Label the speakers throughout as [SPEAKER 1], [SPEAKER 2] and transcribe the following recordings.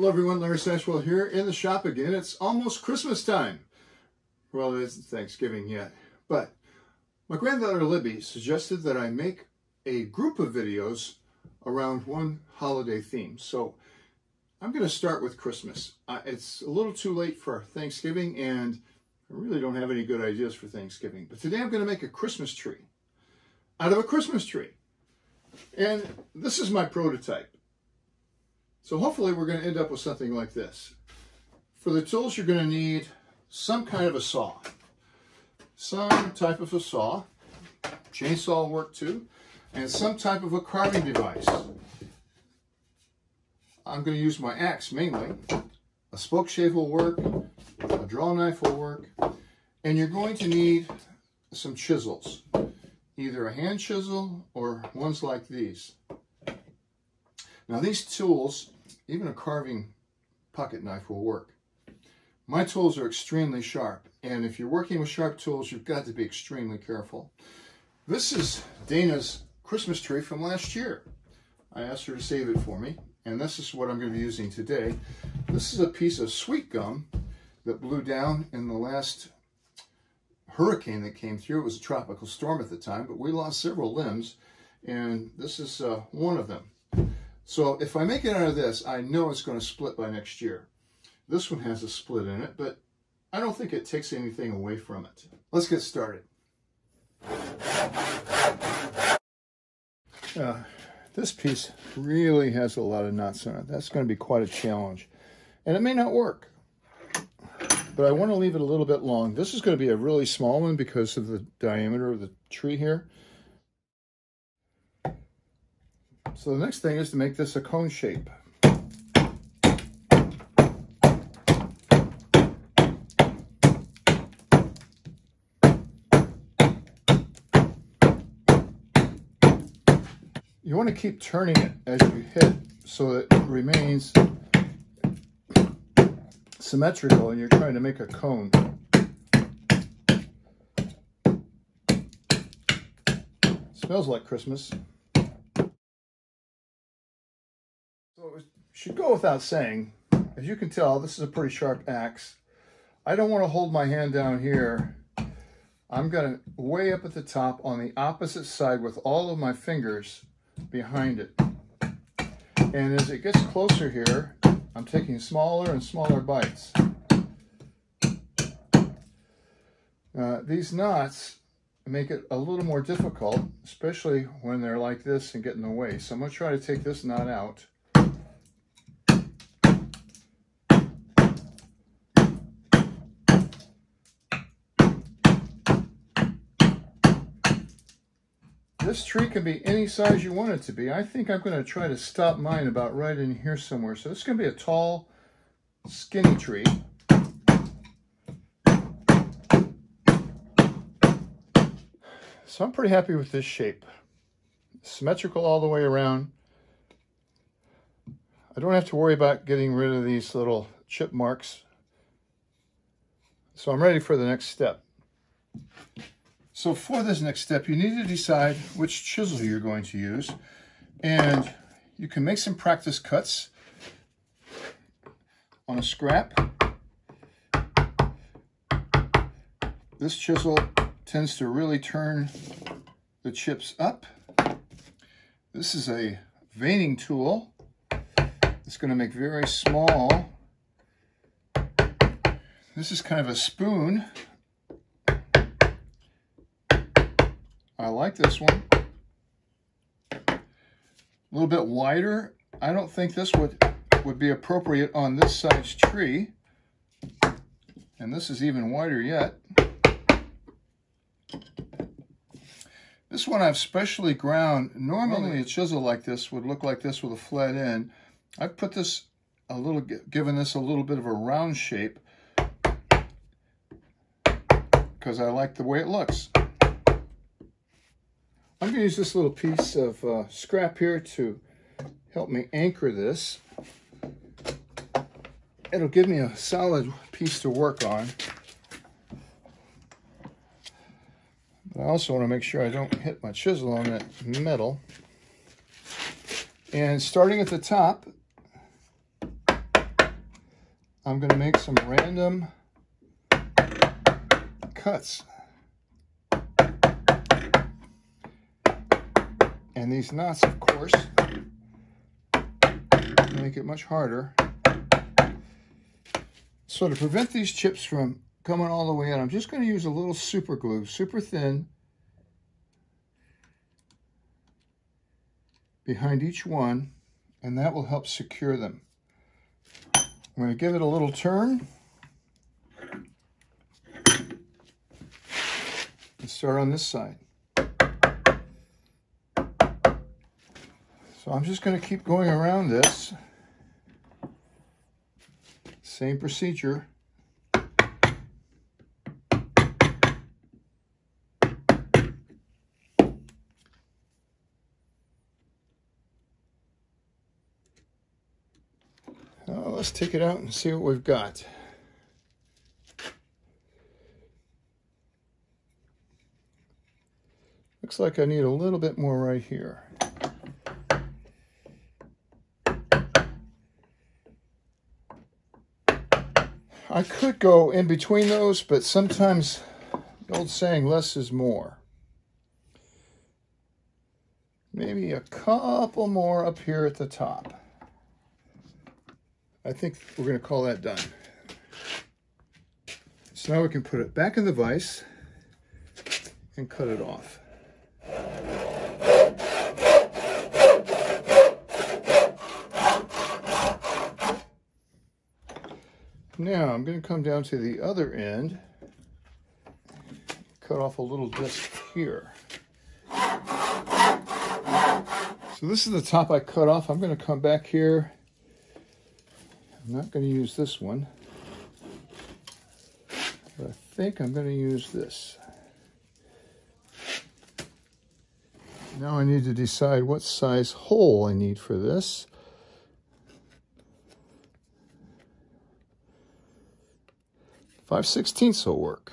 [SPEAKER 1] Hello everyone, Larry Satchwell here in the shop again. It's almost Christmas time. Well, it isn't Thanksgiving yet, but my granddaughter Libby suggested that I make a group of videos around one holiday theme. So I'm going to start with Christmas. Uh, it's a little too late for Thanksgiving and I really don't have any good ideas for Thanksgiving. But today I'm going to make a Christmas tree out of a Christmas tree. And this is my prototype. So hopefully we're going to end up with something like this. For the tools, you're going to need some kind of a saw. Some type of a saw. Chainsaw will work too. And some type of a carving device. I'm going to use my axe mainly. A spoke shave will work. A draw knife will work. And you're going to need some chisels. Either a hand chisel or ones like these. Now these tools, even a carving pocket knife will work. My tools are extremely sharp, and if you're working with sharp tools, you've got to be extremely careful. This is Dana's Christmas tree from last year. I asked her to save it for me, and this is what I'm going to be using today. This is a piece of sweet gum that blew down in the last hurricane that came through. It was a tropical storm at the time, but we lost several limbs, and this is uh, one of them. So if I make it out of this, I know it's going to split by next year. This one has a split in it, but I don't think it takes anything away from it. Let's get started. Uh, this piece really has a lot of knots in it. That's going to be quite a challenge. And it may not work, but I want to leave it a little bit long. This is going to be a really small one because of the diameter of the tree here. So the next thing is to make this a cone shape. You want to keep turning it as you hit so it remains symmetrical and you're trying to make a cone. Smells like Christmas. It should go without saying, as you can tell, this is a pretty sharp axe. I don't want to hold my hand down here. I'm going to way up at the top on the opposite side with all of my fingers behind it. And as it gets closer here, I'm taking smaller and smaller bites. Uh, these knots make it a little more difficult, especially when they're like this and get in the way. So I'm going to try to take this knot out. This tree can be any size you want it to be. I think I'm going to try to stop mine about right in here somewhere. So this is going to be a tall, skinny tree. So I'm pretty happy with this shape. Symmetrical all the way around. I don't have to worry about getting rid of these little chip marks. So I'm ready for the next step. So for this next step, you need to decide which chisel you're going to use. And you can make some practice cuts on a scrap. This chisel tends to really turn the chips up. This is a veining tool. It's going to make very small. This is kind of a spoon I like this one. A little bit wider. I don't think this would, would be appropriate on this size tree. And this is even wider yet. This one I've specially ground. Normally a chisel like this would look like this with a flat end. I've put this a little, given this a little bit of a round shape because I like the way it looks. I'm going to use this little piece of uh, scrap here to help me anchor this. It'll give me a solid piece to work on. But I also want to make sure I don't hit my chisel on that metal. And starting at the top, I'm going to make some random cuts. And these knots, of course, make it much harder. So to prevent these chips from coming all the way out, I'm just going to use a little super glue, super thin, behind each one, and that will help secure them. I'm going to give it a little turn. Let's start on this side. So I'm just going to keep going around this. Same procedure. Let's take it out and see what we've got. Looks like I need a little bit more right here. I could go in between those, but sometimes the old saying, less is more. Maybe a couple more up here at the top. I think we're going to call that done. So now we can put it back in the vise and cut it off. Now I'm going to come down to the other end, cut off a little disc here. So this is the top I cut off. I'm going to come back here. I'm not going to use this one, but I think I'm going to use this. Now I need to decide what size hole I need for this. 5 16ths will work.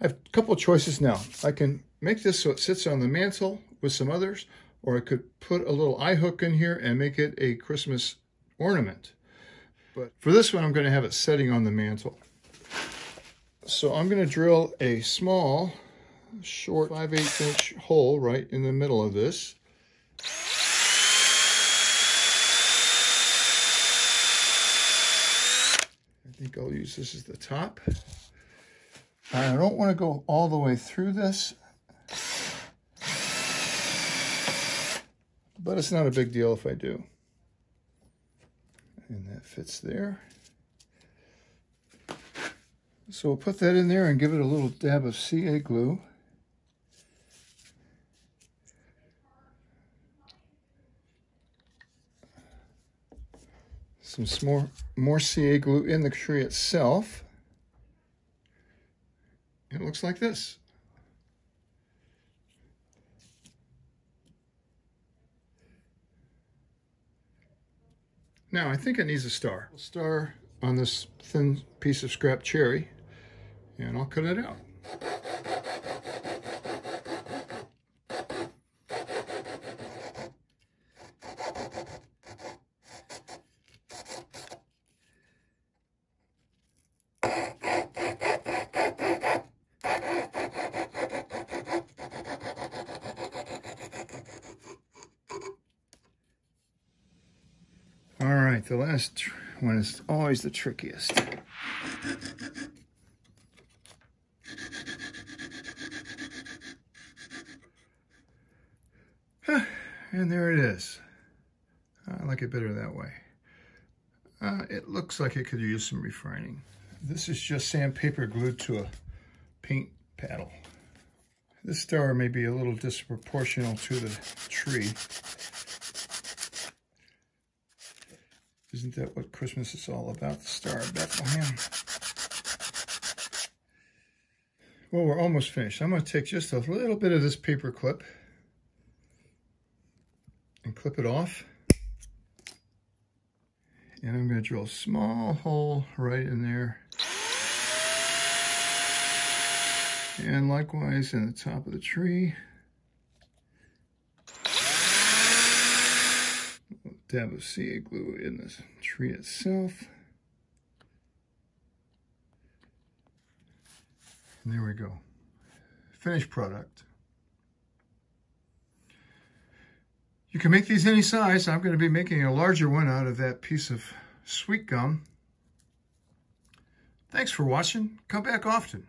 [SPEAKER 1] I have a couple of choices now. I can make this so it sits on the mantle with some others, or I could put a little eye hook in here and make it a Christmas ornament. But for this one, I'm going to have it setting on the mantle. So I'm going to drill a small, short 5 8 inch hole right in the middle of this. Think I'll use this as the top. I don't want to go all the way through this, but it's not a big deal if I do. And that fits there. So we'll put that in there and give it a little dab of CA glue. Some more, more CA glue in the tree itself. It looks like this. Now, I think it needs a star. A star on this thin piece of scrap cherry, and I'll cut it out. Right, the last one is always the trickiest. and there it is. I like it better that way. Uh, it looks like it could use some refining. This is just sandpaper glued to a paint paddle. This star may be a little disproportional to the tree, Isn't that what Christmas is all about? The Star of Bethlehem. Well, we're almost finished. I'm going to take just a little bit of this paper clip and clip it off. And I'm going to drill a small hole right in there. And likewise in the top of the tree. Dab of CA glue in the tree itself. And there we go. Finished product. You can make these any size. I'm going to be making a larger one out of that piece of sweet gum. Thanks for watching. Come back often.